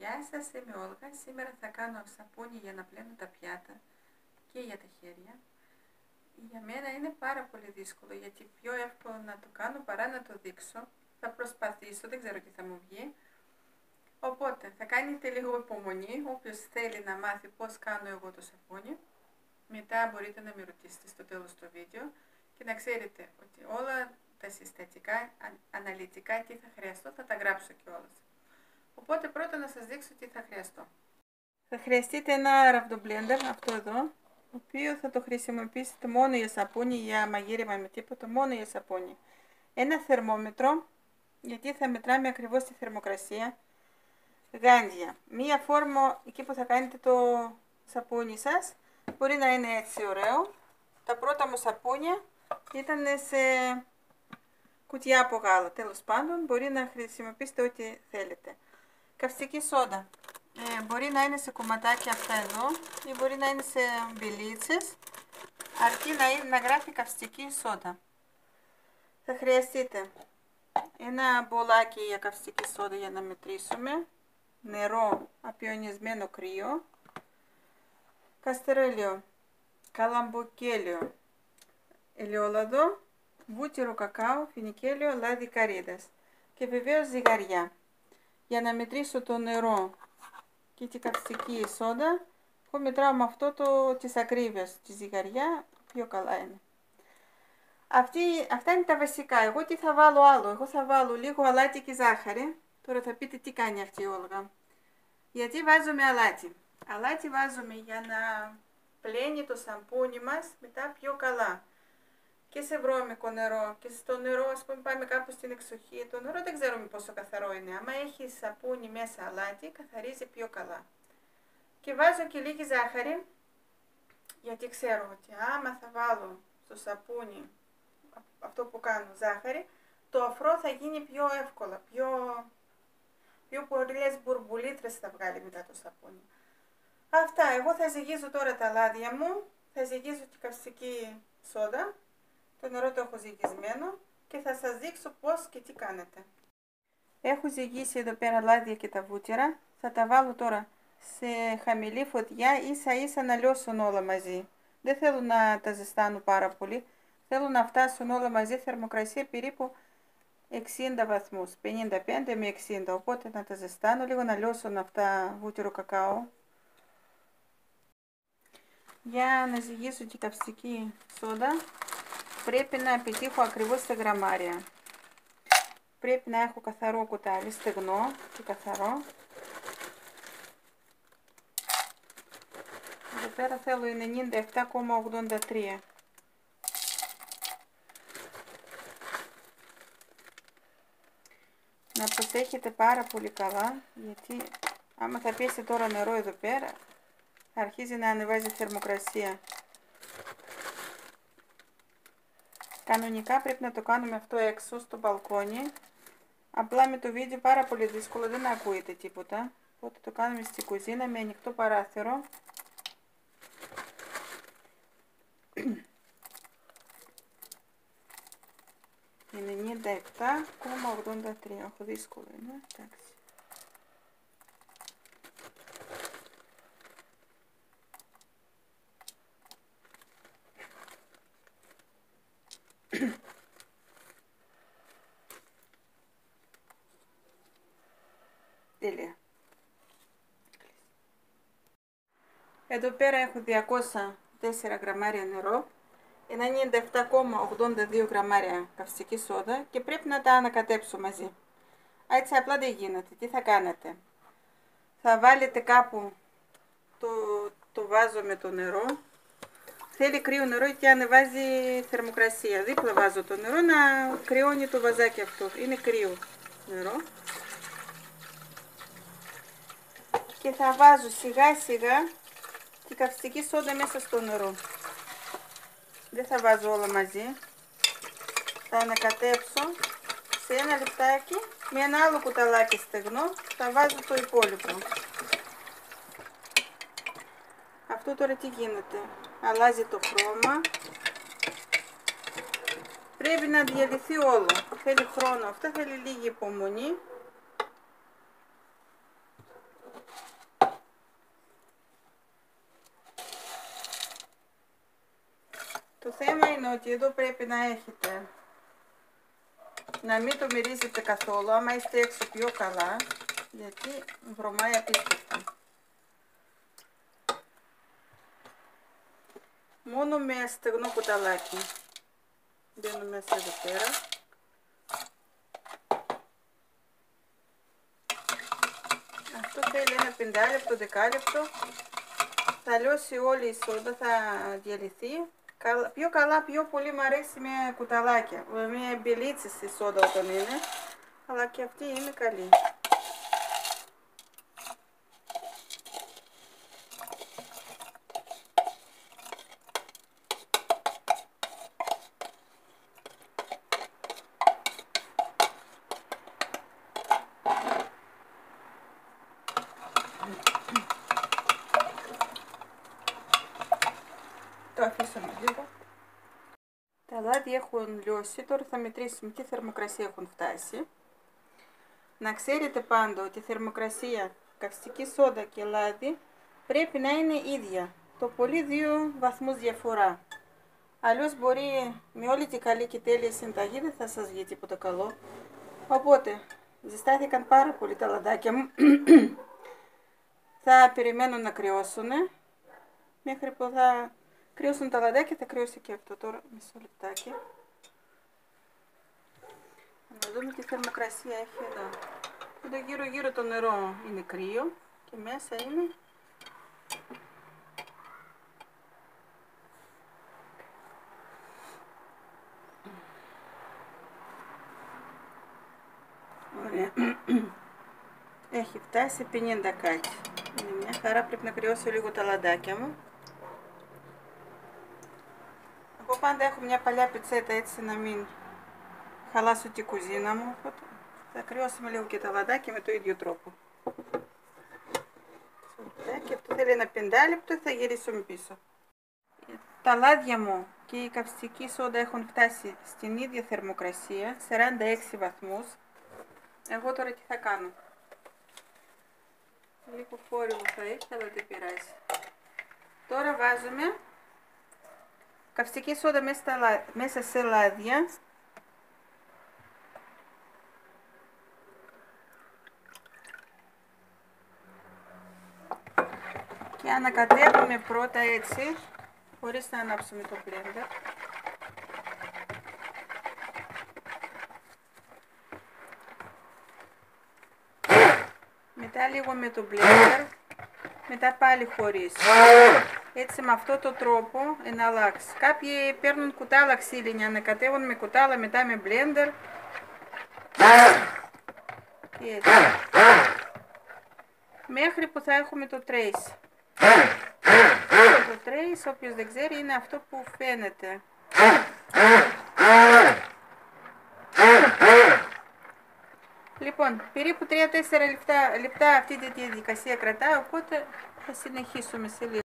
Γεια σας, είμαι Όλγα. Σήμερα θα κάνω σαπούνι για να πλένω τα πιάτα και για τα χέρια. Για μένα είναι πάρα πολύ δύσκολο γιατί πιο εύκολο να το κάνω παρά να το δείξω. Θα προσπαθήσω, δεν ξέρω τι θα μου βγει. Οπότε θα κάνετε λίγο υπομονή, όποιος θέλει να μάθει πώς κάνω εγώ το σαπούνι. Μετά μπορείτε να με ρωτήσετε στο τέλος του βίντεο και να ξέρετε ότι όλα τα συστατικά, αναλυτικά τι θα χρειαστώ, θα τα γράψω κιόλας. Οπότε πρώτα να σας δείξω τι θα χρειαστώ. Θα χρειαστείτε ένα ραβδομπλέντερ, αυτό εδώ, το οποίο θα το χρησιμοποιήσετε μόνο για σαπούνι, για μαγείρεμα με τίποτα, μόνο για σαπούνι. Ένα θερμόμετρο, γιατί θα μετράμε ακριβώς τη θερμοκρασία. Γάντια. Μία φόρμα εκεί που θα κάνετε το σαπούνι σας. Μπορεί να είναι έτσι ωραίο. Τα πρώτα μου σαπούνια ήταν σε κουτιά από γάλα. Τέλος πάντων, μπορεί να χρησιμοποιήσετε ό,τι θέλετε. Καυστική σόδα. Ε, μπορεί να είναι σε κομματάκια αυτά εδώ ή μπορεί να είναι σε μπιλίτσες αρκεί να, είναι, να γράφει καυστική σόδα. Θα χρειαστείτε ένα μπολάκι για καυστική σόδα για να μετρήσουμε, νερό απιονισμένο κρύο, καστερόλιο, καλαμποκέλιο, ελαιόλαδο, βούτυρο κακάο, φινικέλιο, λάδι καρύδας και βεβαίως ζυγαριά. Για να μετρήσω το νερό και την καυστική σόδα, εγώ μετράω με αυτό το της ακρίβειας, τη ζυγαριά, πιο καλά είναι. Αυτή, αυτά είναι τα βασικά. Εγώ τι θα βάλω άλλο; Εγώ θα βάλω λίγο αλάτι και ζάχαρη. Τώρα θα πείτε τι κάνει αυτή η Όλγα. Γιατί βάζουμε αλάτι; Αλάτι βάζουμε για να πλένει το σαμπούνι μας μετά πιο καλά και σε βρώμικο νερό και στο νερό, ας πούμε πάμε κάπου στην εξοχή, το νερό δεν ξέρουμε πόσο καθαρό είναι. Άμα έχεις σαπούνι μέσα αλάτι, καθαρίζει πιο καλά. Και βάζω και λίγη ζάχαρη, γιατί ξέρω ότι άμα θα βάλω στο σαπούνι αυτό που κάνω ζάχαρη, το αφρό θα γίνει πιο εύκολα, πιο, πιο πολλές μπουρμπουλίτρες θα βγάλει μετά το σαπούνι. Αυτά, εγώ θα ζυγίζω τώρα τα λάδια μου, θα ζυγίζω την καυστική σόδα το νερό το έχω ζυγισμένο και θα σας δείξω πώς και τι κάνετε. Έχω ζυγίσει εδώ πέρα λάδια και τα βούτυρα. Θα τα βάλω τώρα σε χαμηλή φωτιά ίσα ίσα να λιώσουν όλα μαζί. Δεν θέλω να τα ζεστάνω πάρα πολύ. Θέλω να φτάσουν όλα μαζί θερμοκρασία περίπου 60 βαθμούς, 55 με 60. Οπότε να τα ζεστάνω λίγο να λιώσουν αυτά βούτυρο κακάο. Για να ζυγίσω την καυστική σόδα πρέπει να επιτύχω ακριβώς τα γραμμάρια. Πρέπει να έχω καθαρό κουτάλι, στεγνό και καθαρό. Εδώ πέρα θέλω 97,83. Να προσέχετε πάρα πολύ καλά, γιατί άμα θα πέσει τώρα νερό εδώ πέρα, αρχίζει να ανεβάζει θερμοκρασία. Κανονικά πρέπει να το κάνουμε αυτό έξω στο μπαλκόνι. Απλά με το βίντεο πάρα πολύ δύσκολο, δεν ακούγεται τίποτα. Οπότε το κάνουμε στην κουζίνα με ανοιχτό παράθυρο. Είναι 97,83. Έχω δύσκολο είναι. Εντάξει. Τέλεια. Εδώ πέρα έχω 204 γραμμάρια νερό, 97,82 γραμμάρια καυστική σόδα και πρέπει να τα ανακατέψω μαζί. Έτσι απλά δεν γίνεται. Τι θα κάνετε; Θα βάλετε κάπου το, το βάζο με το νερό. Θέλει κρύο νερό γιατί ανεβάζει θερμοκρασία. Δίπλα βάζω το νερό να κρυώνει το βαζάκι αυτό. Είναι κρύο νερό. και θα βάζω σιγά σιγά την καυστική σόδα μέσα στο νερό. Δεν θα βάζω όλα μαζί. Θα ανακατέψω σε ένα λεπτάκι με ένα άλλο κουταλάκι στεγνό θα βάζω το υπόλοιπο. Αυτό τώρα τι γίνεται. Αλλάζει το χρώμα. Πρέπει να διαλυθεί όλο. Θέλει χρόνο. Αυτό θέλει λίγη υπομονή. Είναι ότι εδώ πρέπει να έχετε να μην το μυρίζετε καθόλου, άμα είστε έξω πιο καλά, γιατί βρωμάει απίστευτα. Μόνο με στεγνό κουταλάκι. Μπαίνω μέσα εδώ πέρα. Αυτό θέλει ένα πεντάλεπτο, δεκάλεπτο. Θα λιώσει όλη η σόδα, θα διαλυθεί. Πιο καλά, πιο πολύ μου αρέσει με κουταλάκια. Με μπελίτσες η σόδα όταν είναι. Αλλά και αυτή είναι καλή. Το αφήσαμε λίγο. Τα λάδια έχουν λιώσει, τώρα θα μετρήσουμε τι θερμοκρασία έχουν φτάσει. Να ξέρετε πάντα ότι η θερμοκρασία καυστική σόδα και λάδι πρέπει να είναι ίδια. Το πολύ δύο βαθμούς διαφορά. Αλλιώς μπορεί με όλη την καλή και τέλεια συνταγή δεν θα σας βγει τίποτα καλό. Οπότε, ζεστάθηκαν πάρα πολύ τα λαδάκια μου. θα περιμένω να κρυώσουν μέχρι που θα κρύωσουν τα λαδάκια, θα κρύώσει και αυτό τώρα, μισό λεπτάκι. Να δούμε τι θερμοκρασία έχει εδώ. Εδώ γύρω γύρω το νερό είναι κρύο και μέσα είναι Ωραία. Έχει φτάσει 50 κάτι. Είναι μια χαρά, πρέπει να κρυώσω λίγο τα λαντάκια μου. Εγώ πάντα έχω μια παλιά πιτσέτα έτσι να μην χαλάσω την κουζίνα μου. Θα κρυώσουμε λίγο και τα λαντάκια με το ίδιο τρόπο. Και αυτό θέλει ένα πεντάλεπτο θα γυρίσουμε πίσω. Τα λάδια μου και η καυστική σόντα έχουν φτάσει στην ίδια θερμοκρασία, 46 βαθμούς. Εγώ τώρα τι θα κάνω; Λίγο φόρυβο θα έχει, αλλά δεν πειράζει. Τώρα βάζουμε καυστική σόδα μέσα, μέσα σε λάδια. Και ανακατεύουμε πρώτα έτσι, χωρίς να ανάψουμε το blender. Μετά λίγο με το blender, μετά πάλι χωρίς. Έτσι με αυτό το τρόπο εναλλάξεις. Κάποιοι παίρνουν κουτάλα ξύλινια, ανακατεύουν με κουτάλα, μετά με blender. Και έτσι. Μέχρι που θα έχουμε το trace. Το trace, όποιος δεν ξέρει, είναι αυτό που φαίνεται. Λοιπόν, περίπου 3-4 λεπτά, λεπτά αυτή τη διαδικασία κρατά, οπότε θα συνεχίσουμε σε λίγο.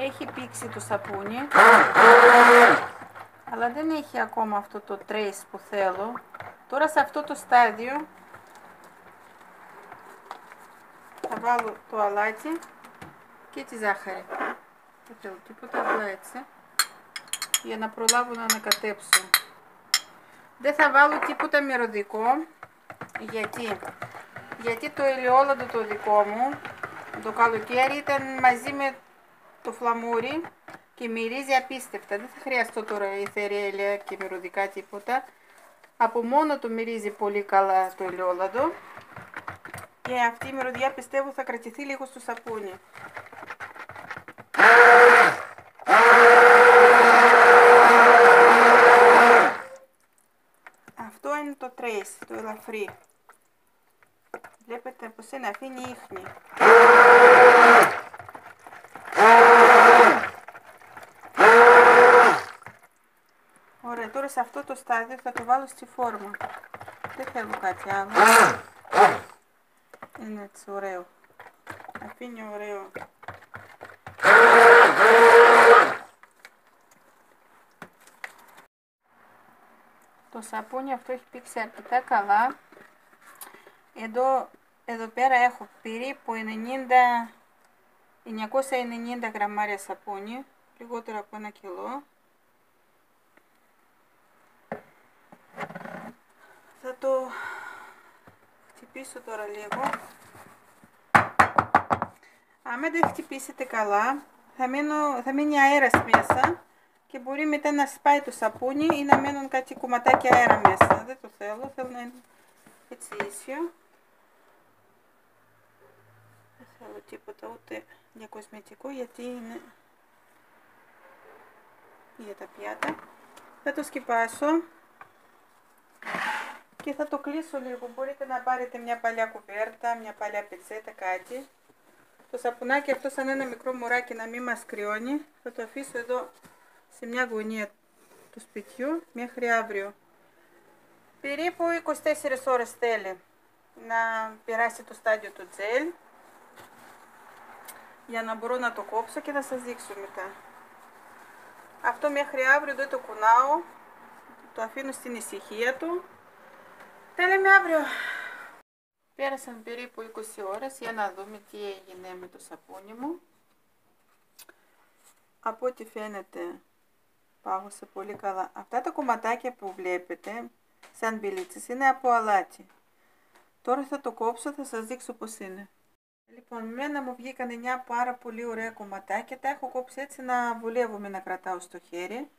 Έχει πήξει το σαπούνι, αλλά δεν έχει ακόμα αυτό το trace που θέλω. Τώρα σε αυτό το στάδιο θα βάλω το αλάτι και τη ζάχαρη. Δεν θέλω τίποτα, απλά έτσι, για να προλάβω να ανακατέψω. Δεν θα βάλω τίποτα μυρωδικό. Γιατί, γιατί το ελαιόλαδο το δικό μου το καλοκαίρι ήταν μαζί με το φλαμούρι και μυρίζει απίστευτα. Δεν θα χρειαστώ τώρα ηθερέλια και μυρωδικά τίποτα. Από μόνο το μυρίζει πολύ καλά το ελαιόλαδο. Και αυτή η μυρωδιά πιστεύω θα κρατηθεί λίγο στο σαπούνι. το trace, το ελαφρύ. Βλέπετε πως είναι αφήνει ίχνη. Ωραία, τώρα σε αυτό το στάδιο θα το βάλω στη φόρμα. Δεν θέλω κάτι άλλο. Είναι έτσι ωραίο. Αφήνει ωραίο. Το σαπούνι αυτό έχει πήξει αρκετά καλά. Εδώ, εδώ πέρα έχω περίπου 90, 990 γραμμάρια σαπούνι. λιγότερο από ένα κιλό. Θα το χτυπήσω τώρα λίγο. Άμα δεν χτυπήσετε καλά, θα, μείνω, θα μείνει αέρας μέσα και μπορεί μετά να σπάει το σαπούνι ή να μένουν κάτι κομματάκια αέρα μέσα. Δεν το θέλω, θέλω να είναι έτσι ίσιο. Δεν θέλω τίποτα ούτε για κοσμητικό γιατί είναι για τα πιάτα. Θα το σκυπάσω και θα το κλείσω λίγο. Μπορείτε να πάρετε μια παλιά κουβέρτα, μια παλιά πετσέτα, κάτι. Το σαπουνάκι αυτό σαν ένα μικρό μωράκι να μην μας κρυώνει. Θα το αφήσω εδώ σε μια γωνία του σπιτιού μέχρι αύριο. Περίπου 24 ώρες θέλει να περάσει το στάδιο του τζέλ για να μπορώ να το κόψω και να σας δείξω μετά. Αυτό μέχρι αύριο δεν το κουνάω, το αφήνω στην ησυχία του. Τα λέμε αύριο. Πέρασαν περίπου 20 ώρες για να δούμε τι έγινε με το σαπούνι μου. Από ό,τι φαίνεται πάγωσε πολύ καλά. Αυτά τα κομματάκια που βλέπετε σαν μπιλίτσες είναι από αλάτι. Τώρα θα το κόψω, θα σας δείξω πώς είναι. Λοιπόν, μένα μου βγήκαν 9 πάρα πολύ ωραία κομματάκια. Τα έχω κόψει έτσι να βολεύομαι να κρατάω στο χέρι.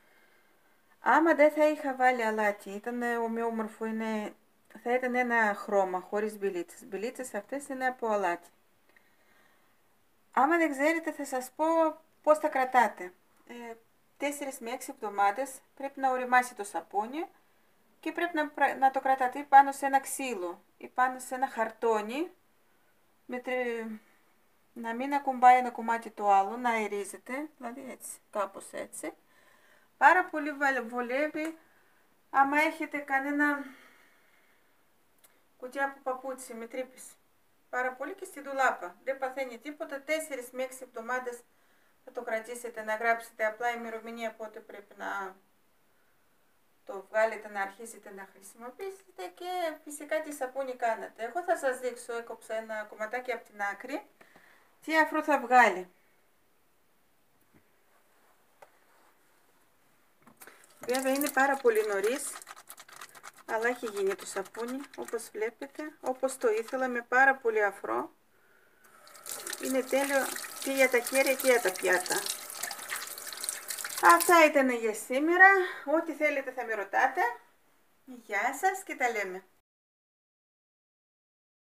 Άμα δεν θα είχα βάλει αλάτι, ήταν ομοιόμορφο, είναι, θα ήταν ένα χρώμα χωρίς μπιλίτσες. Μπιλίτσες αυτές είναι από αλάτι. Άμα δεν ξέρετε θα σας πω πώς τα κρατάτε. Ε, 4 με 6 εβδομάδες πρέπει να οριμάσει το σαπούνι και πρέπει να, να το κρατάτε πάνω σε ένα ξύλο ή πάνω σε ένα χαρτόνι με να μην ακουμπάει ένα κομμάτι το άλλο, να αερίζεται, δηλαδή έτσι, κάπως έτσι. Πάρα πολύ βολεύει άμα έχετε κανένα κουτιά από παπούτσι με τρύπες. Πάρα πολύ και στη δουλάπα. Δεν παθαίνει τίποτα. 4 με 6 εβδομάδες θα το κρατήσετε να γράψετε απλά ημερομηνία πότε πρέπει να το βγάλετε να αρχίσετε να χρησιμοποιήσετε και φυσικά τι σαπούνι κάνετε. Εγώ θα σας δείξω, έκοψα ένα κομματάκι από την άκρη, τι αφρό θα βγάλει. Βέβαια είναι πάρα πολύ νωρίς, αλλά έχει γίνει το σαπούνι, όπως βλέπετε, όπως το ήθελα, με πάρα πολύ αφρό. Είναι τέλειο και για τα χέρια και για τα πιάτα. Αυτά ήταν για σήμερα. Ό,τι θέλετε θα με ρωτάτε. Γεια σας και τα λέμε.